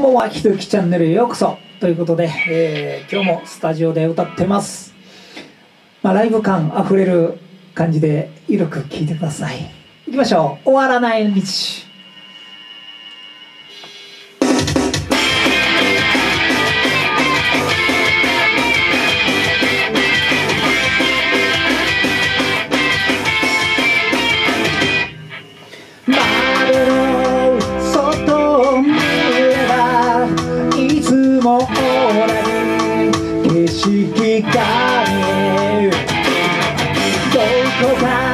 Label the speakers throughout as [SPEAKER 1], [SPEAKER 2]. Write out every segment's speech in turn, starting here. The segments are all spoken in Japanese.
[SPEAKER 1] んばんは、ひときチャンネルへようこそということで、えー今日もスタジオで歌ってます。まあ、ライブ感あふれる感じで、ゆるく聴いてください。いきましょう。終わらない道。どこか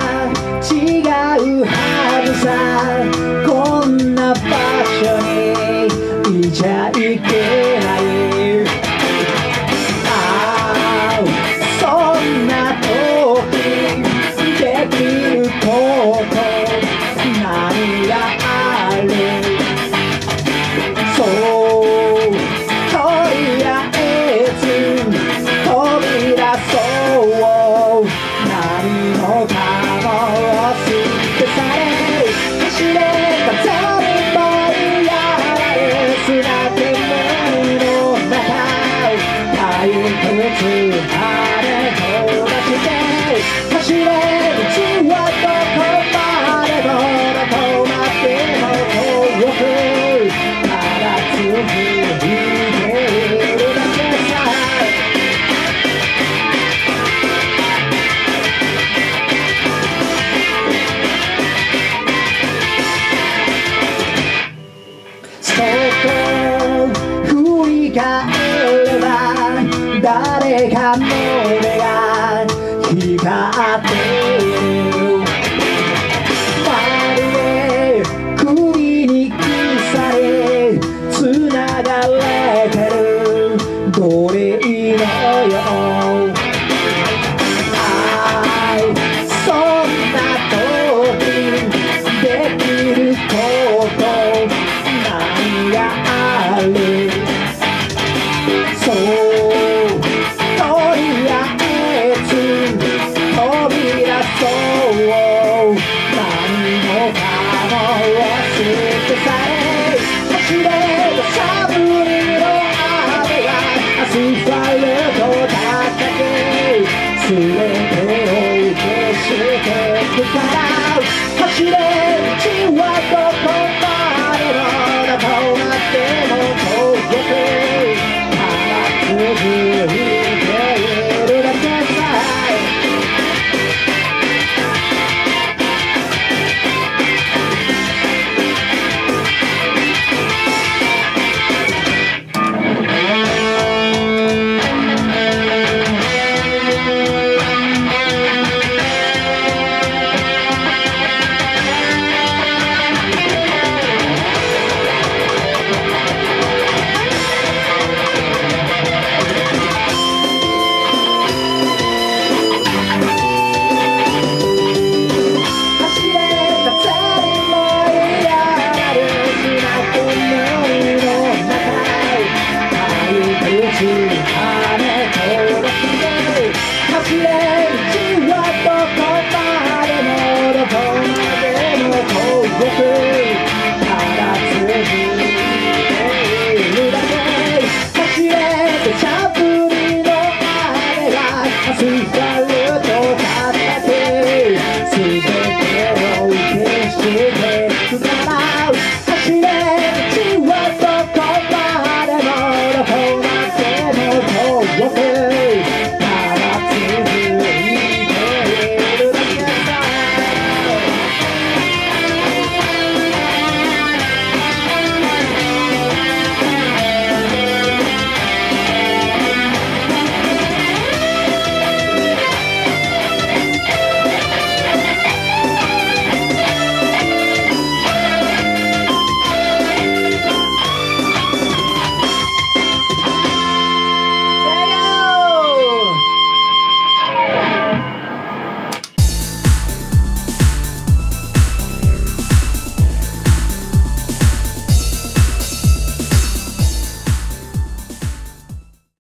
[SPEAKER 1] 何もかも押し消され走れ振り返れば誰かの目が光っている。Yeah.